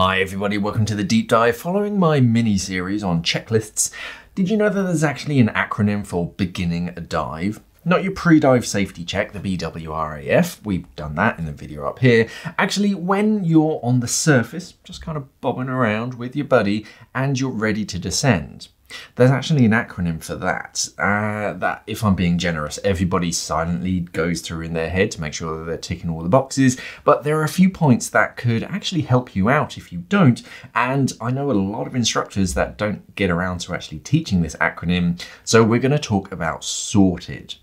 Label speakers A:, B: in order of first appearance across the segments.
A: Hi everybody, welcome to the deep dive. Following my mini series on checklists, did you know that there's actually an acronym for beginning a dive? Not your pre-dive safety check, the BWRAF, we've done that in the video up here. Actually, when you're on the surface, just kind of bobbing around with your buddy, and you're ready to descend. There's actually an acronym for that. Uh, that, if I'm being generous, everybody silently goes through in their head to make sure that they're ticking all the boxes. But there are a few points that could actually help you out if you don't. And I know a lot of instructors that don't get around to actually teaching this acronym. So we're going to talk about sorted.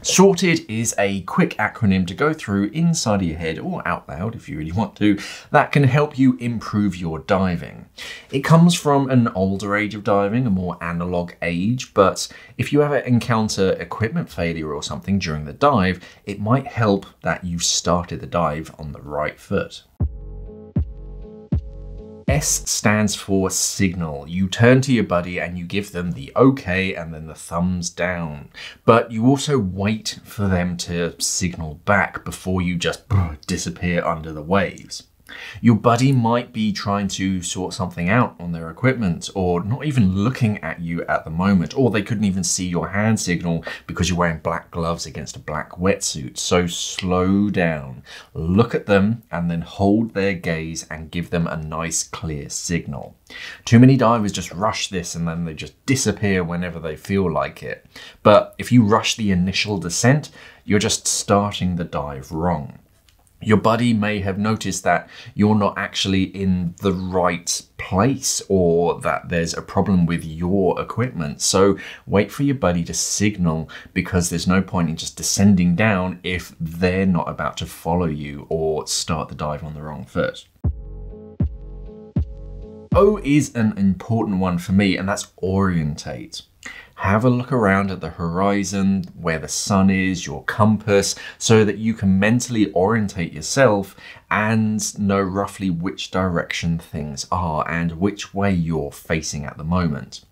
A: Sorted is a quick acronym to go through inside of your head or out loud if you really want to that can help you improve your diving. It comes from an older age of diving, a more analog age, but if you ever encounter equipment failure or something during the dive, it might help that you started the dive on the right foot. S stands for signal. You turn to your buddy and you give them the okay and then the thumbs down. But you also wait for them to signal back before you just disappear under the waves. Your buddy might be trying to sort something out on their equipment or not even looking at you at the moment, or they couldn't even see your hand signal because you're wearing black gloves against a black wetsuit. So slow down, look at them, and then hold their gaze and give them a nice clear signal. Too many divers just rush this and then they just disappear whenever they feel like it. But if you rush the initial descent, you're just starting the dive wrong your buddy may have noticed that you're not actually in the right place or that there's a problem with your equipment. So wait for your buddy to signal because there's no point in just descending down if they're not about to follow you or start the dive on the wrong foot. O is an important one for me, and that's orientate. Have a look around at the horizon, where the sun is, your compass, so that you can mentally orientate yourself and know roughly which direction things are and which way you're facing at the moment.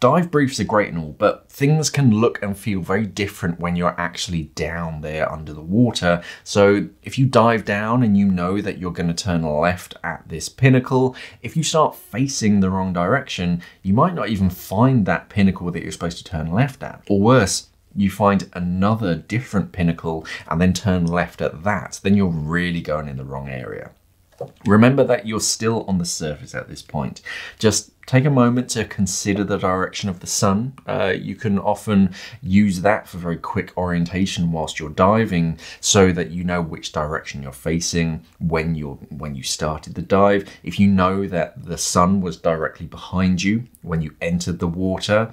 A: Dive briefs are great and all, but things can look and feel very different when you're actually down there under the water. So if you dive down and you know that you're going to turn left at this pinnacle, if you start facing the wrong direction, you might not even find that pinnacle that you're supposed to turn left at. Or worse, you find another different pinnacle and then turn left at that, then you're really going in the wrong area. Remember that you're still on the surface at this point. Just take a moment to consider the direction of the sun. Uh, you can often use that for very quick orientation whilst you're diving so that you know which direction you're facing when you're when you started the dive. If you know that the sun was directly behind you when you entered the water,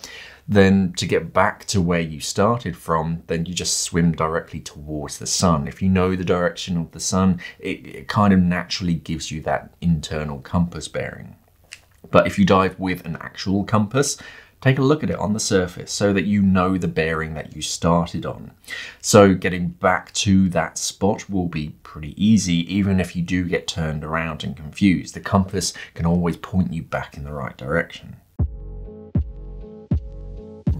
A: then to get back to where you started from, then you just swim directly towards the sun. If you know the direction of the sun, it, it kind of naturally gives you that internal compass bearing. But if you dive with an actual compass, take a look at it on the surface so that you know the bearing that you started on. So getting back to that spot will be pretty easy even if you do get turned around and confused. The compass can always point you back in the right direction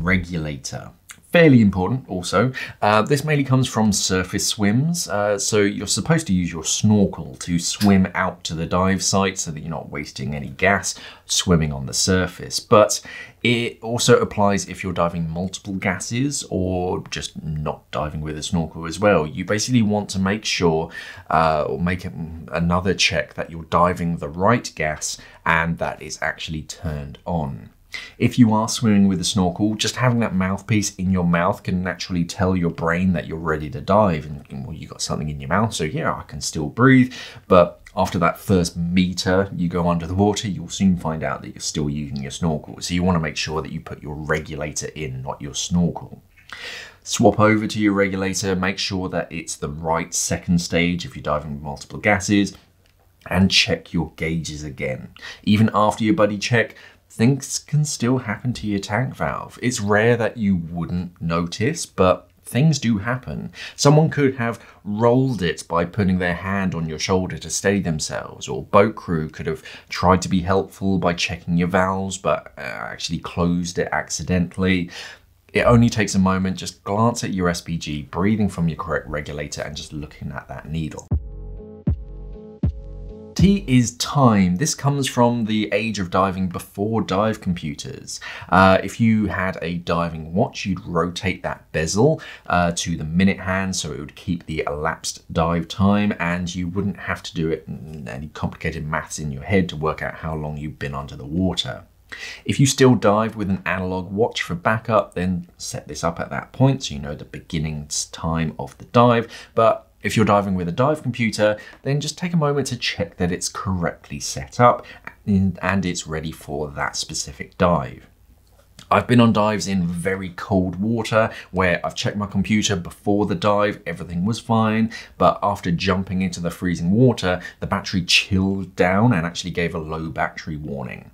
A: regulator fairly important also. Uh, this mainly comes from surface swims, uh, so you're supposed to use your snorkel to swim out to the dive site so that you're not wasting any gas swimming on the surface. But it also applies if you're diving multiple gases or just not diving with a snorkel as well. You basically want to make sure uh, or make another check that you're diving the right gas and that it's actually turned on. If you are swimming with a snorkel, just having that mouthpiece in your mouth can naturally tell your brain that you're ready to dive and, well, you got something in your mouth, so yeah, I can still breathe. But after that first meter you go under the water, you'll soon find out that you're still using your snorkel. So you want to make sure that you put your regulator in, not your snorkel. Swap over to your regulator, make sure that it's the right second stage if you're diving with multiple gases, and check your gauges again. Even after your buddy check, things can still happen to your tank valve. It's rare that you wouldn't notice, but things do happen. Someone could have rolled it by putting their hand on your shoulder to steady themselves, or boat crew could have tried to be helpful by checking your valves but uh, actually closed it accidentally. It only takes a moment, just glance at your SPG, breathing from your correct regulator, and just looking at that needle. T is time. This comes from the age of diving before dive computers. Uh, if you had a diving watch, you'd rotate that bezel uh, to the minute hand so it would keep the elapsed dive time and you wouldn't have to do it any complicated maths in your head to work out how long you've been under the water. If you still dive with an analog watch for backup, then set this up at that point so you know the beginning time of the dive. But if you're diving with a dive computer, then just take a moment to check that it's correctly set up and it's ready for that specific dive. I've been on dives in very cold water where I've checked my computer before the dive, everything was fine, but after jumping into the freezing water, the battery chilled down and actually gave a low battery warning.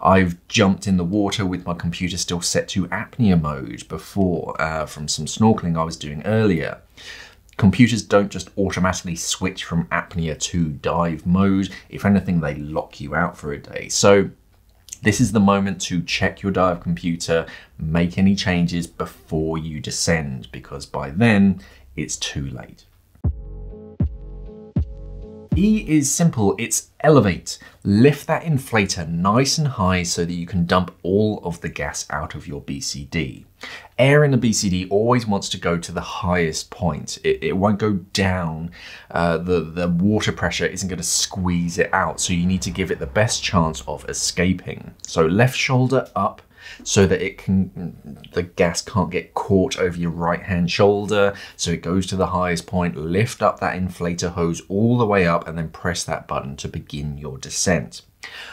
A: I've jumped in the water with my computer still set to apnea mode before uh, from some snorkeling I was doing earlier. Computers don't just automatically switch from apnea to dive mode. If anything, they lock you out for a day. So this is the moment to check your dive computer, make any changes before you descend, because by then it's too late. E is simple, it's elevate. Lift that inflator nice and high so that you can dump all of the gas out of your BCD. Air in a BCD always wants to go to the highest point. It, it won't go down. Uh, the, the water pressure isn't going to squeeze it out, so you need to give it the best chance of escaping. So left shoulder up, so that it can the gas can't get caught over your right hand shoulder so it goes to the highest point lift up that inflator hose all the way up and then press that button to begin your descent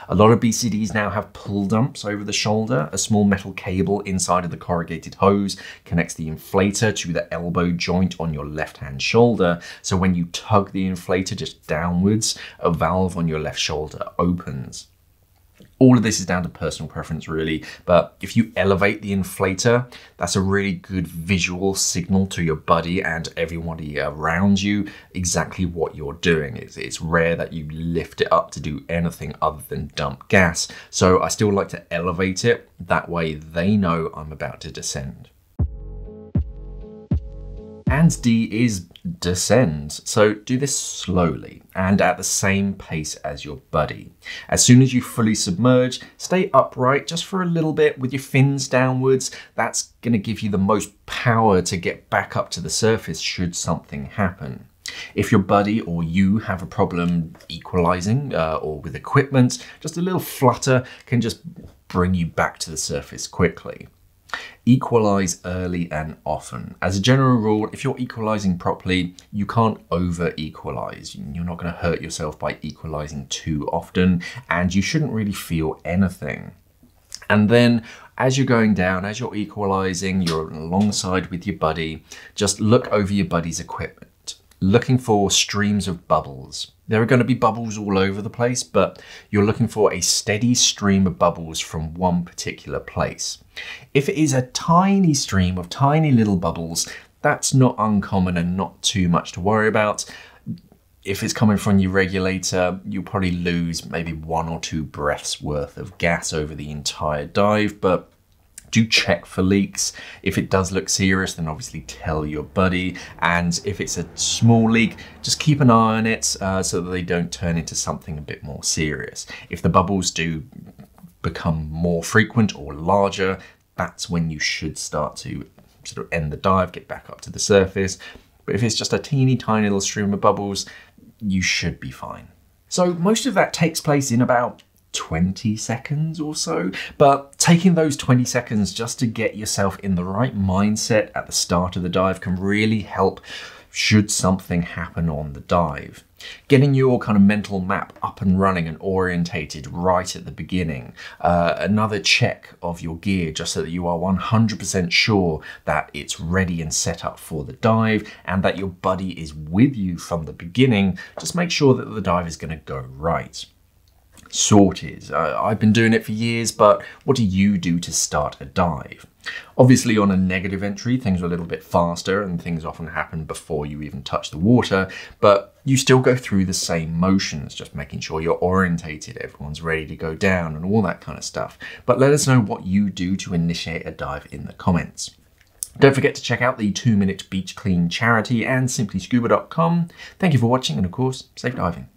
A: a lot of BCDs now have pull dumps over the shoulder. A small metal cable inside of the corrugated hose connects the inflator to the elbow joint on your left hand shoulder. So when you tug the inflator just downwards, a valve on your left shoulder opens. All of this is down to personal preference, really. But if you elevate the inflator, that's a really good visual signal to your buddy and everybody around you exactly what you're doing. It's, it's rare that you lift it up to do anything other than dump gas. So I still like to elevate it. That way they know I'm about to descend and D is descend. So do this slowly and at the same pace as your buddy. As soon as you fully submerge, stay upright just for a little bit with your fins downwards. That's going to give you the most power to get back up to the surface should something happen. If your buddy or you have a problem equalizing uh, or with equipment, just a little flutter can just bring you back to the surface quickly. Equalize early and often. As a general rule, if you're equalizing properly, you can't over equalize. You're not going to hurt yourself by equalizing too often, and you shouldn't really feel anything. And then as you're going down, as you're equalizing, you're alongside with your buddy, just look over your buddy's equipment looking for streams of bubbles. There are going to be bubbles all over the place, but you're looking for a steady stream of bubbles from one particular place. If it is a tiny stream of tiny little bubbles, that's not uncommon and not too much to worry about. If it's coming from your regulator, you'll probably lose maybe one or two breaths worth of gas over the entire dive, but do check for leaks. If it does look serious, then obviously tell your buddy. And if it's a small leak, just keep an eye on it uh, so that they don't turn into something a bit more serious. If the bubbles do become more frequent or larger, that's when you should start to sort of end the dive, get back up to the surface. But if it's just a teeny tiny little stream of bubbles, you should be fine. So most of that takes place in about 20 seconds or so. But taking those 20 seconds just to get yourself in the right mindset at the start of the dive can really help should something happen on the dive. Getting your kind of mental map up and running and orientated right at the beginning. Uh, another check of your gear just so that you are 100% sure that it's ready and set up for the dive and that your buddy is with you from the beginning. Just make sure that the dive is going to go right sorted. Uh, I've been doing it for years, but what do you do to start a dive? Obviously, on a negative entry, things are a little bit faster and things often happen before you even touch the water, but you still go through the same motions, just making sure you're orientated, everyone's ready to go down, and all that kind of stuff. But let us know what you do to initiate a dive in the comments. Don't forget to check out the 2 Minute Beach Clean charity and simplyscuba.com. Thank you for watching, and of course, safe diving.